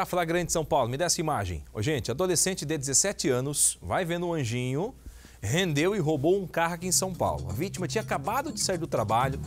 A flagrante São Paulo, me dá essa imagem. Ô, gente, adolescente de 17 anos vai vendo um anjinho, rendeu e roubou um carro aqui em São Paulo. A vítima tinha acabado de sair do trabalho,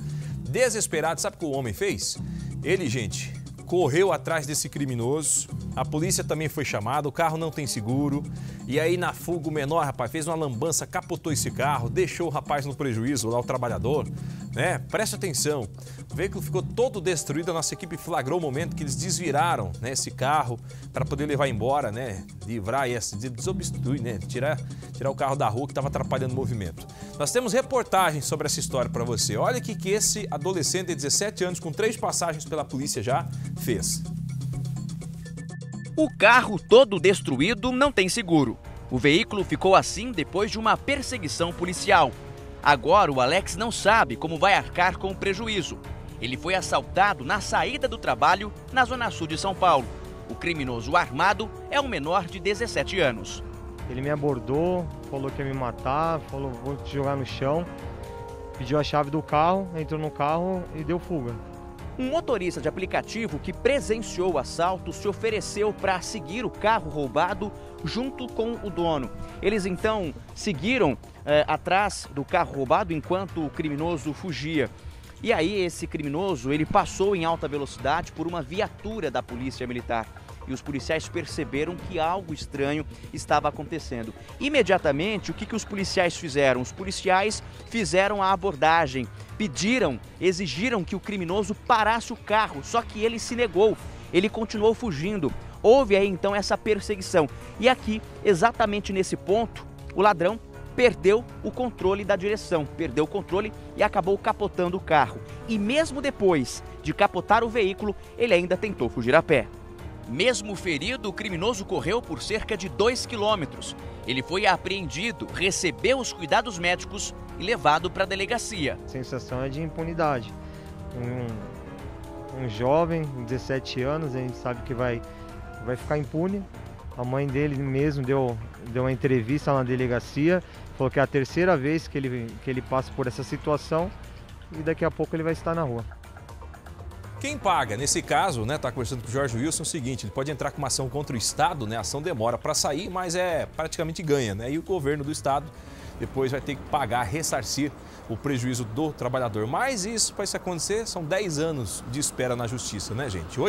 desesperado, sabe o que o homem fez? Ele, gente, correu atrás desse criminoso, a polícia também foi chamada, o carro não tem seguro. E aí, na fuga, o menor, rapaz, fez uma lambança, capotou esse carro, deixou o rapaz no prejuízo, lá o trabalhador, né? Preste atenção, o veículo ficou todo destruído, a nossa equipe flagrou o momento que eles desviraram né, esse carro para poder levar embora, né? Livrar esse, desobstruir, né? Tirar, tirar o carro da rua que estava atrapalhando o movimento. Nós temos reportagem sobre essa história para você. Olha o que, que esse adolescente de 17 anos, com três passagens pela polícia já, fez. O carro todo destruído não tem seguro. O veículo ficou assim depois de uma perseguição policial. Agora o Alex não sabe como vai arcar com o prejuízo. Ele foi assaltado na saída do trabalho na zona sul de São Paulo. O criminoso armado é um menor de 17 anos. Ele me abordou, falou que ia me matar, falou vou te jogar no chão, pediu a chave do carro, entrou no carro e deu fuga. Um motorista de aplicativo que presenciou o assalto se ofereceu para seguir o carro roubado junto com o dono. Eles então seguiram eh, atrás do carro roubado enquanto o criminoso fugia. E aí esse criminoso, ele passou em alta velocidade por uma viatura da Polícia Militar e os policiais perceberam que algo estranho estava acontecendo. Imediatamente, o que, que os policiais fizeram? Os policiais fizeram a abordagem, pediram, exigiram que o criminoso parasse o carro, só que ele se negou, ele continuou fugindo. Houve aí então essa perseguição. E aqui, exatamente nesse ponto, o ladrão perdeu o controle da direção, perdeu o controle e acabou capotando o carro. E mesmo depois de capotar o veículo, ele ainda tentou fugir a pé. Mesmo ferido, o criminoso correu por cerca de 2 quilômetros. Ele foi apreendido, recebeu os cuidados médicos e levado para a delegacia. A sensação é de impunidade. Um, um jovem, 17 anos, a gente sabe que vai, vai ficar impune. A mãe dele mesmo deu, deu uma entrevista na delegacia, falou que é a terceira vez que ele, que ele passa por essa situação e daqui a pouco ele vai estar na rua. Quem paga? Nesse caso, né, tá conversando com o Jorge Wilson, é o seguinte, ele pode entrar com uma ação contra o Estado, né, a ação demora para sair, mas é praticamente ganha, né, e o governo do Estado depois vai ter que pagar, ressarcir o prejuízo do trabalhador. Mas isso, para isso acontecer, são 10 anos de espera na justiça, né, gente?